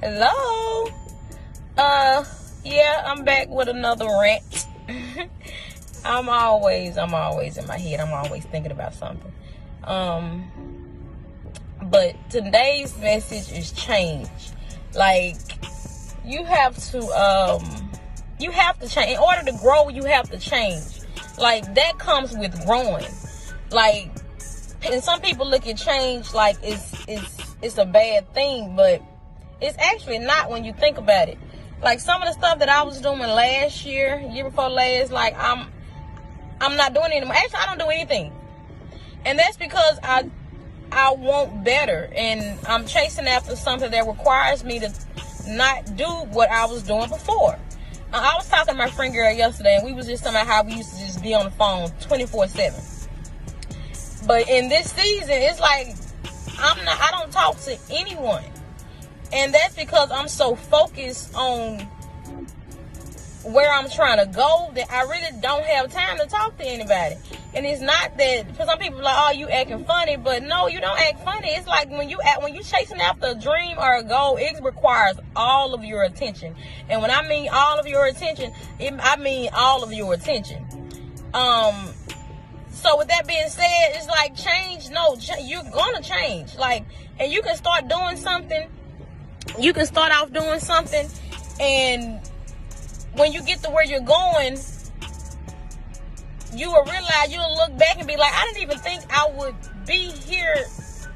Hello. Uh, yeah, I'm back with another rant. I'm always, I'm always in my head. I'm always thinking about something. Um, but today's message is change. Like, you have to, um, you have to change. In order to grow, you have to change. Like, that comes with growing. Like, and some people look at change like it's, it's, it's a bad thing, but it's actually not when you think about it. Like some of the stuff that I was doing last year, year before last, like I'm I'm not doing anymore. Actually, I don't do anything. And that's because I I want better and I'm chasing after something that requires me to not do what I was doing before. I was talking to my friend girl yesterday and we was just talking about how we used to just be on the phone 24-7. But in this season, it's like I'm not I don't talk to anyone. And that's because I'm so focused on where I'm trying to go that I really don't have time to talk to anybody. And it's not that for some people like, oh, you acting funny, but no, you don't act funny. It's like when you act when you chasing after a dream or a goal, it requires all of your attention. And when I mean all of your attention, it, I mean all of your attention. Um. So with that being said, it's like change. No, ch- you're gonna change. Like, and you can start doing something you can start off doing something and when you get to where you're going you will realize you'll look back and be like i didn't even think i would be here.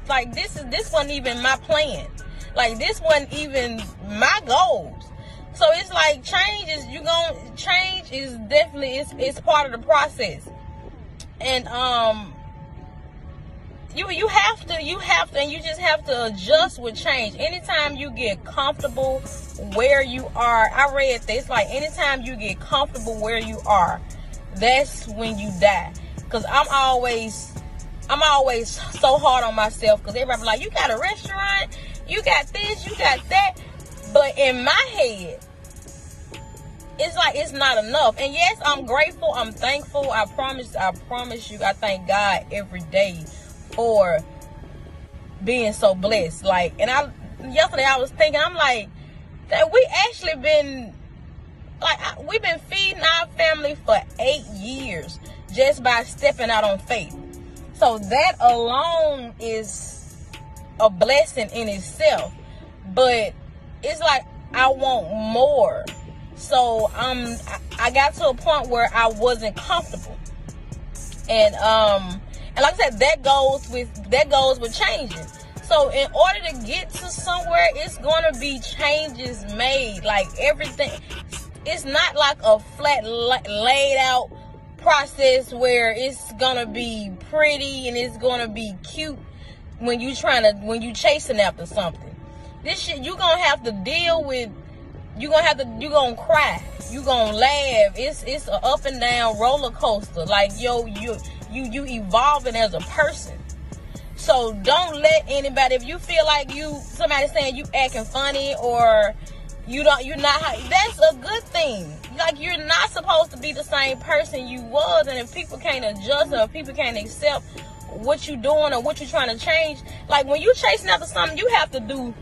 Like this is this wasn't even my plan. Like this wasn't even my goals. So it's like change is you gonna change is definitely it's, it's part of the process. And um you you have to you have to and you just have to adjust with change. Anytime you get comfortable where you are i read this like anytime you get comfortable where you are that's when you die. Because i'm always i'm always so hard on myself because everybody like you got a restaurant you got this you got that. But in my head it's like it's not enough. And yes i'm grateful i'm thankful i promise i promise you i thank god every day for being so blessed. Like, and I yesterday I was thinking, I'm like, that we actually been like we've been feeding our family for eight years just by stepping out on faith. So that alone is a blessing in itself. But it's like I want more. So um I got to a point where I wasn't comfortable. And um and like I said, that goes with that goes with changing. So in order to get to somewhere, it's gonna be changes made. Like everything, it's not like a flat laid out process where it's gonna be pretty and it's gonna be cute when you trying to when you chasing after something. This shit you gonna have to deal with. You gonna have to. You gonna cry. You gonna laugh. It's it's an up and down roller coaster. Like yo, you you you evolving as a person. So don't let anybody if you feel like you somebody saying you acting funny or you don't you're not that's a good thing. Like you're not supposed to be the same person you was and if people can't adjust or if people can't accept what you're doing or what you're trying to change, like when you chasing after something, you have to do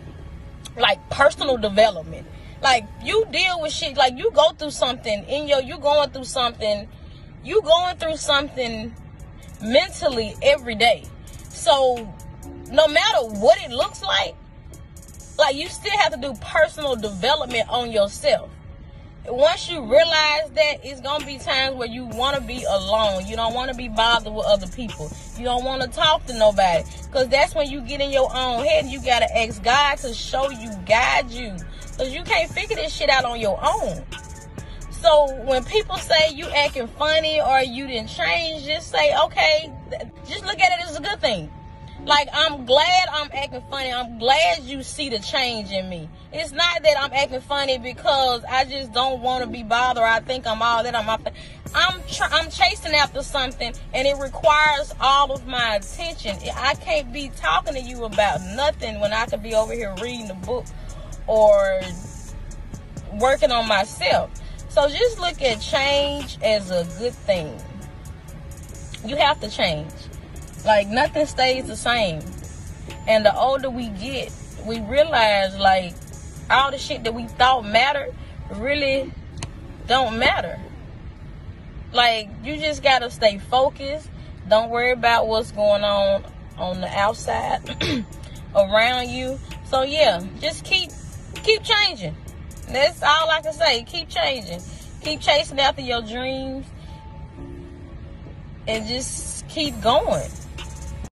like personal development. Like you deal with shit, like you go through something in your you going through something, you going through something mentally every day. So no matter what it looks like, like you still have to do personal development on yourself. Once you realize that, it's gonna be times where you want to be alone. You don't want to be bothered with other people. You don't want to talk to nobody, cause that's when you get in your own head. You gotta ask God to show you, guide you, cause you can't figure this shit out on your own. So when people say you acting funny or you didn't change, just say, okay, just look at it as a good thing. Like I'm glad I'm acting funny. I'm glad you see the change in me. It's not that I'm acting funny because I just don't want to be bothered. I think I'm all that I'm. I'm tr- I'm chasing after something, and it requires all of my attention. I can't be talking to you about nothing when I could be over here reading a book or working on myself. So just look at change as a good thing. You have to change. Like nothing stays the same. And the older we get, we realize like all the shit that we thought mattered really don't matter. Like you just gotta stay focused. Don't worry about what's going on on the outside around you. So yeah, just keep keep changing. That's all I can say. Keep changing. Keep chasing after your dreams and just keep going.